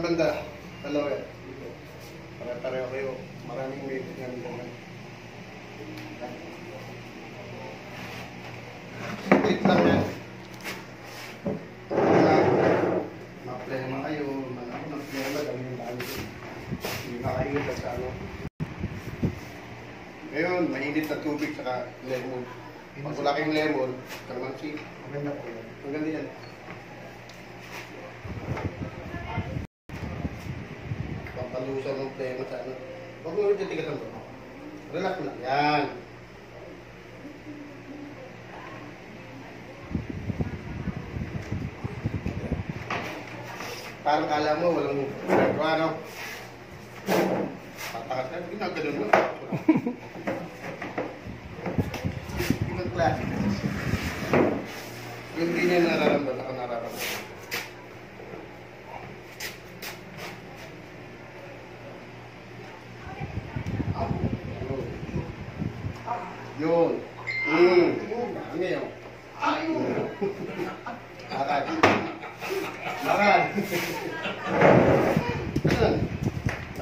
Ang banda, ano dalawa. Pare-pareho kayo. Maraming may ganyan po. Wait lang yan. Maplema kayo. Maplema kami yung dami. Hindi makaingat at ano. Ngayon, mainit na tubig saka lemon. Pag wala kayong lemon, kalamansi. Maganda po yan. Maganda yan. Pampalusan ng plema sa ano. Huwag mo rin titigasan to. Relax na. Yan. Parang kala mo, walang ginagawa, no? Patakas na, ginaganon mo. Ibang klase. Hindi niya nararamdaman. Yun. Mm. Ano yun? Lakad. Lakad. Ganun.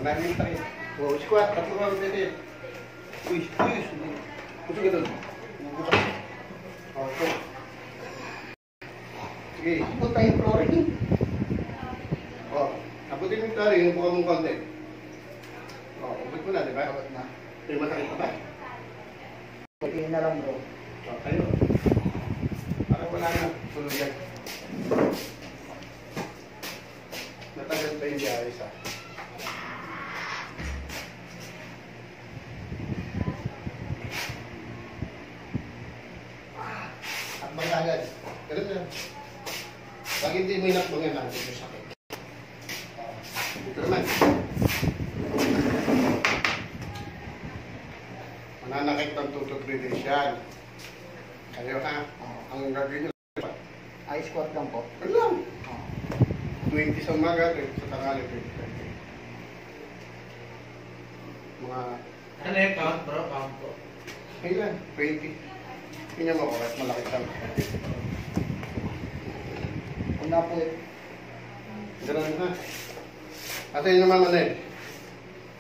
Managin tayo. Oh, squat. Tatlo ka pwede. Uy, uy. Ka doon. Bubukas. Okay. Sige. Ako tayo flooring. Oh, abutin yung yung buka mong konti. Oh, ubit mo na, di ba? Tawad na. May masakit ba? Okay na lang bro. Oh, tayo. Para wala na, tulog yan. Natagal pa yung biyahe sa. Akbang ka agad. Ganun na. Pag hindi mo inakbang yan, nakikita yung sakit. Ito naman. Mananakit ng 2 to 3 days yan. Kayo ha, ang gagawin nyo, Ice squat lang po. ano lang, Ah. 20 sa umaga, 20 sa tangali, 20 sa gabi. Mga, Ano yung count bro? Count po. ilan, 20. Tingnan mo, kahit malaki sa Una po eh. Ganun na. At yun naman ano eh.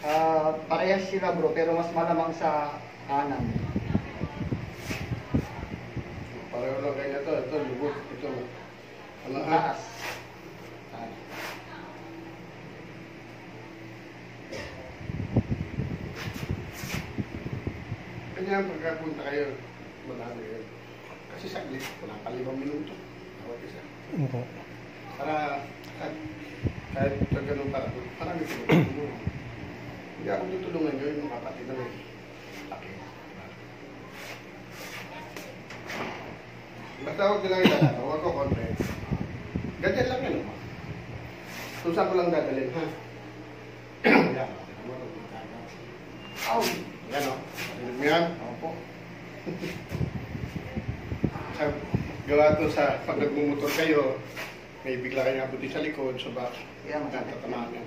Ah, parehas sila bro, pero mas malamang sa kanan. Pareho lang kayo ito. Ito, lubot. Ito, ano ha? Taas. Taas. Kanya pagkapunta kayo, malami yun. Kasi saglit, wala pa limang minuto. Tawag isa. Para kahit, kahit ganun para, tulungan mo. Hindi ako tutulungan nyo yung mga kapatid na may laki. Basta huwag nila ilalaro, huwag ko kontre. Ganyan lang yan. Kung saan ko lang dadalhin, ha? Yan. Ow! Yan o. Alam mo yan? Opo. Gawa to sa pag nagmumotor kayo, may bigla kayong abuti sa likod, sa back. Yan, masakit. Tatamaan yan.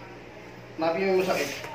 Mapi mo yung masakit.